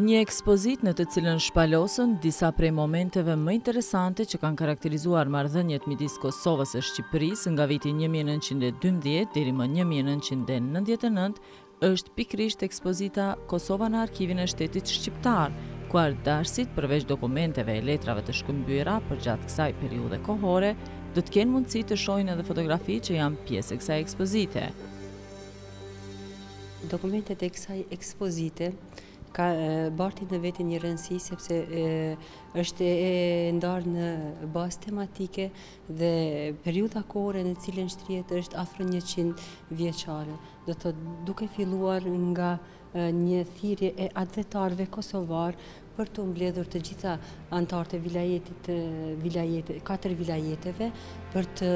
Një ekspozitë në të cilën shpalosen disa prej momenteve më interesante që kanë karakterizuar marrëdhëniet midis Kosovës e Shqipërisë nga viti një mijë e nëntëqind e dymbëdhjetë deri më një mijë e nëntëqind e nëntëdhjetë e nëntë është pikërisht ekspozita Kosova në Arkivin e Shtetit Shqiptar, ku artdashësit përveç dokumenteve e letrave të shkëmbyera përgjatë kësaj periudhe kohore, do të kenë mundësi të shohin edhe fotografi që janë pjesë e kësaj ekspozite. Dokumentet e kësaj ekspozite bartin në vete një rëndësi sepse është e ndarë në bazë tematike dhe periudha kohore në cilën shtrihet është afro 100 vjeçare. Do thotë duke filluar nga Një thirrje e atdhetarëve kosovarë për t'u mbledhur të gjitha anëtarët e vilajetit, vilajet, katër vilajeteve, për të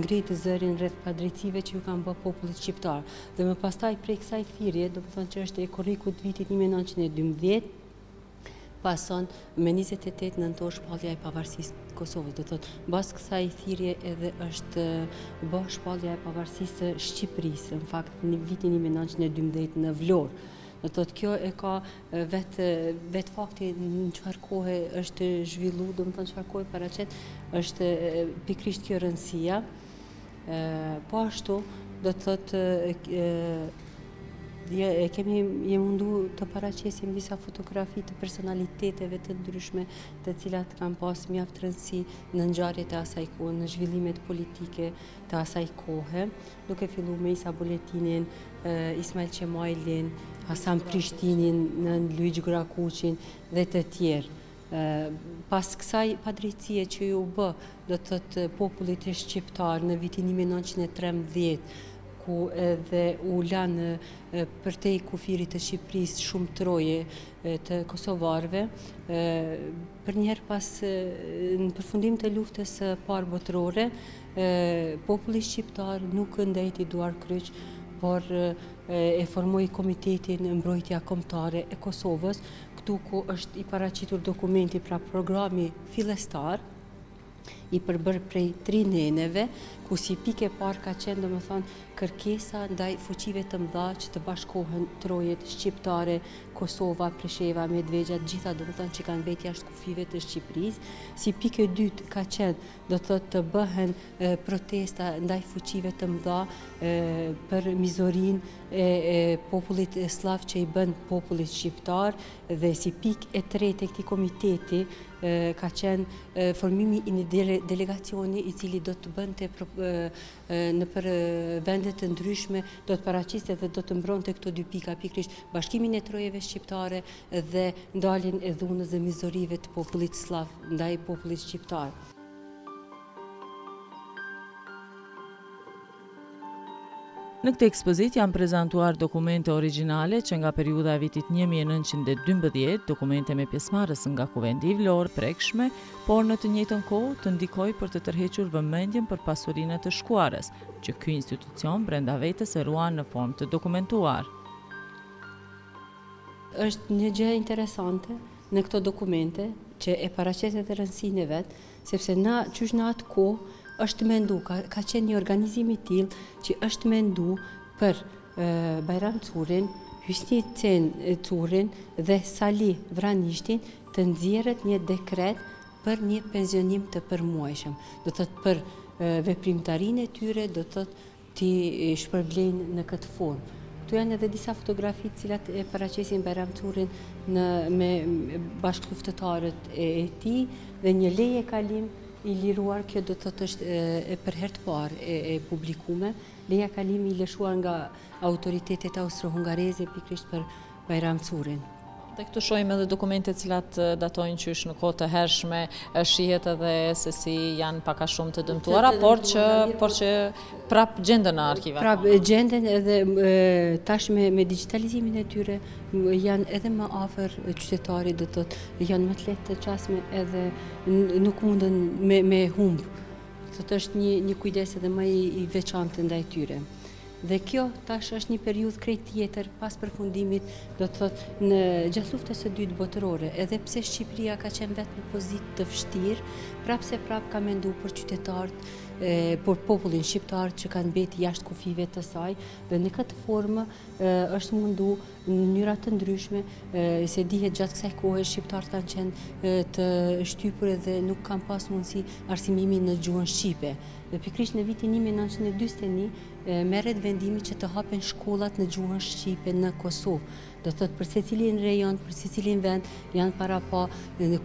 ngritë zërin rreth padrejtësive që iu kanë bë popullit shqiptar. Dhe më pastaj prej kësaj thirrje, domethonë që është e korrikut vitit 1912, pason me 28 nëntor shpallja e pavarësisë së Kosovës. Do thotë, bas kësaj thirrje edhe është bë shpallja e pavarësisë së Shqipërisë, në fakt në vitin 1912 në Vlorë. Do thotë, kjo e ka vetë vet fakti në çfarë kohe është zhvillu, domethonë çfarë kohe paraqet, është pikërisht kjo rëndësia. Po ashtu, do të thotë jemi mundu të paraqesim disa fotografi të personaliteteve të ndryshme të cilat kanë pas mjaft rëndësi në ngjarjet e asaj kohe, në zhvillimet politike të asaj kohe, duke fillu me Isa Buletinin, Ismail Qemajlin, Hasan Prishtinën, Luigj Gurakuqin dhe të tjerë. Pas kësaj padrejtësie që iu bë, do të thotë popullit shqiptar në vitin një mijë e nëntëqind e trembëdhjetë, ku edhe u lanë përtej kufirit të Shqipërisë shumë troje të kosovarëve, përnjëherë pas në përfundim të luftës së parë botërore, populli shqiptar nuk ndejti duarkryq, por e formoi Komitetin Mbrojtja Kombëtare e Kosovës, këtu ku është i paraqitur dokumenti pra programi fillestar, i përbërë prej tri neneve, ku si pikë e parë ka qenë domethonë kërkesa ndaj fuqive të mëdha që të bashkohen trojet shqiptare, Kosova, Presheva, Medvegja, të gjitha domethonë që kanë mbet jashtë kufijve të Shqipërisë. Si pikë e dytë ka qenë do thotë të bëhen protesta ndaj fuqive të mëdha për mizorinë e popullit sllav që i bën popullit shqiptar dhe si pikë e tretë e këtij komiteti ka qenë formimi i një delegacioni i cili do të bënte nëpër vende të ndryshme do të paraqiste dhe do të mbronte këto dy pika pikërisht bashkimin e trojeve shqiptare dhe ndaljen e dhunës dhe mizorive të popullit sllav ndaj popullit shqiptar. Në këtë ekspozitë janë prezantuar dokumente origjinale që nga periudha e vitit një mijë e nëntëqind e dymbëdhjetë, dokumente me pjesëmarrës nga Kuvendi i Vlorë, prekshme, por në të njëjtën kohë të ndikojë për të tërhequr vëmendjen për pasuritë e të shkuarës, që ky institucion brenda vetes e ruan në formë të dokumentuar. Është një gjë interesante në këto dokumente që e paraqet edhe rëndësinë e vet, Sepse në, qysh në atë kohë, është mendu, ka, ka qenë një organizim i tillë që është mendu për e, Bajram Currin, Hysni Cen Currin dhe Sali Vranishtin të nxjerret një dekret për një pensionim të përmuajshëm. Do të thotë për veprimtarinë e tyre, do të thotë T'i shpërblejnë në këtë formë. Këtu janë edhe disa fotografi të cilat e paraqesin Bajram Currin në me bashkëluftëtarët e, e tij dhe një leje kalimi i liruar kjo do të thotë është e për herë të parë e, e publikume. Leje kalimi i lëshuar nga autoritetet austro-hungareze pikërisht për Bajram Currin. Dhe këtu shohim edhe dokumente të cilat datojnë qysh në kohë të hershme, shihet edhe se si janë pak a shumë të dëmtuara, por që, por që prap gjenden në arkiva. Prap gjenden edhe tash me, me digjitalizimin e tyre janë edhe më afër qytetarit do të thotë janë më të lehtë të qasshme edhe nuk munden me, me humbë. Do të thotë është një, një kujdes edhe më i, i veçantë ndaj tyre. Dhe kjo tash është një periudhë krejt tjetër pas përfundimit, do të thotë, në gjatë luftës së dytë botërore, edhe pse Shqipëria ka qenë vetë në pozitë të vështirë, prapë se prapë ka mendu për qytetarët, për popullin shqiptar që kanë mbet jashtë kufijve të saj, dhe në këtë formë është mundu në mënyra të ndryshme, se dihet gjatë kësaj kohe, shqiptarët kanë qenë të shtypur edhe nuk kanë pas mundësi arsimimi në gjuhën shqipe. Dhe pikërisht në vitin një mijë e nëntëqind e dyzet e një merret vendimi që të hapen shkollat në gjuhën shqipe në Kosovë. Do të thotë për secilin rajon, për secilin vend janë parapa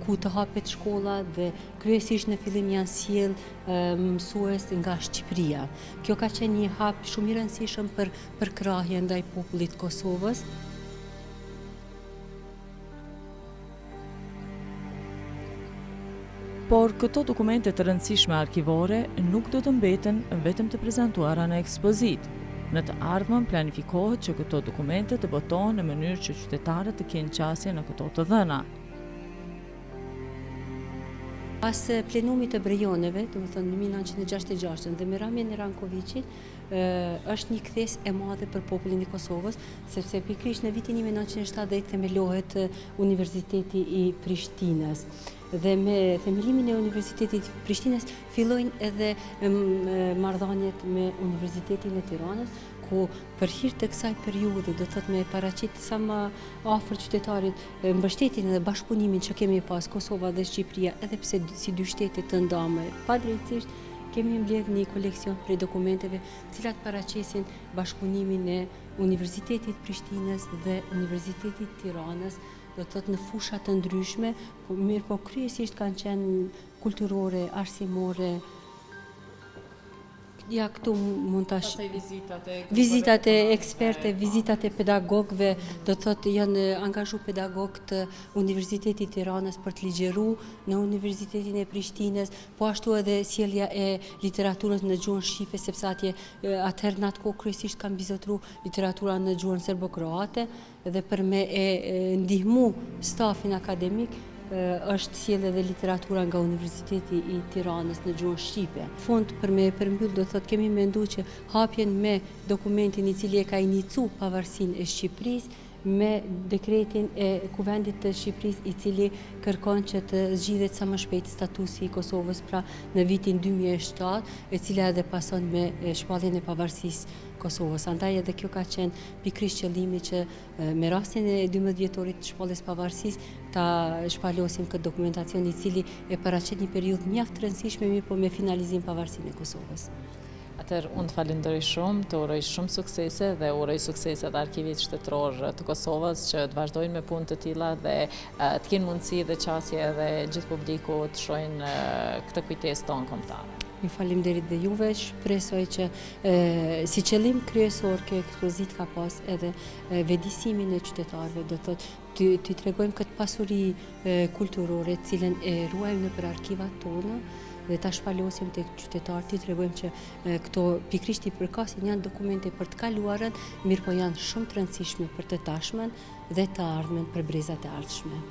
ku të hapet shkolla dhe kryesisht në fillim janë sjell mësues nga Shqipëria. Kjo ka qenë një hap shumë i rëndësishëm për përkrahjen ndaj popullit të Kosovës. Por këto dokumente të rëndësishme arkivore nuk do të mbeten vetëm të prezantuara në ekspozitë. Në të ardhmen planifikohet që këto dokumente të botohen në mënyrë që qytetarët të kenë qasje në këto të dhëna. Pas plenumit të Brioneve, domethënë 1966 dhe me ramjen e Rankoviqit, Është një kthesë e madhe për popullin e Kosovës, sepse pikërisht në vitin një mijë e nëntëqind e shtatëdhjetë themelohet Universiteti i Prishtinës. Dhe me themelimin e Universitetit i Prishtinës fillojnë edhe marrëdhaniet me Universitetin e Tiranës, ku për hir të kësaj periudhe do të thotë me paraqit sa ma afër qytetarit mbështetjen dhe bashkëpunimin që kemi pas Kosova dhe Shqipëria, edhe pse si dy shtete të ndame, padrejtësisht Kemi mbledhë një koleksion prej dokumenteve të cilat paraqesin bashkëpunimin e Universitetit Prishtinës dhe Universitetit Tiranës, do të thotë në fusha të ndryshme, mirëpo kryesisht kanë qenë kulturore, arsimore, Ja këtu mund të ashtë... vizitat e ekspertëve, vizitat e pedagogëve, do të thotë janë angazhu pedagogë të Universitetit Tiranës për të ligjeru në Universitetin e Prishtinës, Po ashtu edhe sjellja e literaturës në gjuhën shqipe, sepse atje, atëherë në atë kohë kryesisht ka mbizotëru literatura në gjuhën serbo-kroate dhe për me e ndihmu stafin akademik, është sjellë edhe literatura nga Universiteti i Tiranës në gjuhën shqipe. N'fund për me e përmbyllë, do të thotë kemi mendu që hapjen me dokumentin i cili e ka inicu pavarësinë e Shqipërisë, me dekretin e Kuvendit të Shqipërisë i cili kërkon që të zgjidhet sa më shpejt statusi i Kosovës pra në vitin 2007 e cila edhe pason me shpalljen e pavarësisë Kosovës. Andaj edhe kjo ka qenë pikërisht qëllimi që me rastin e 12 vjetorit të shpalljes pavarësisë ta shpalosim këtë dokumentacion i cili e paraqet një periudhë mjaft të rëndësishme mirëpo me finalizim pavarësinë e Kosovës. Atëherë unë të falënderoj shumë, të uroj shumë suksese dhe uroj suksese edhe Arkivit Shtetëror të Kosovës që të vazhdojnë me punë të tilla dhe të kenë mundësi dhe qasje edhe gjithë publiku të shohin këtë kujtesë tonë kombëtare. Ju faleminderit dhe juve, shpresoj që si qëllim kryesor kjo ekspozitë ka pas edhe vetëdijesimin e qytetarëve, do të T'i tregojmë këtë pasuri kulturore, të cilën e ruajmë nëpër arkivat tona, dhe ta shpalosim tek qytetarët, t'i tregojmë që këto pikërisht i përkasin janë dokumente për të kaluarën, mirëpo janë shumë të rëndësishme për të tashmen dhe të ardhmen për brezat e ardhshme.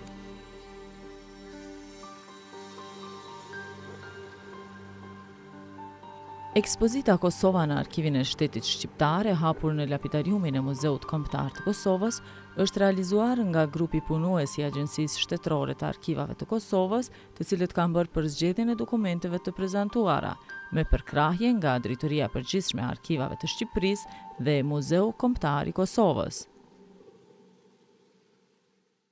Ekspozita Kosova në Arkivin e Shtetit Shqiptar, e hapur në lapidariumin e Muzeut Kombëtar të Kosovës, është realizuar nga grupi punues i Agjencisë Shtetërore të Arkivave të Kosovës, të cilët kanë bërë përzgjedhjen e dokumenteve të prezantuara, me përkrahje nga Drejtoria e Përgjithshme e Arkivave të Shqipërisë dhe Muzeu Kombëtar i Kosovës.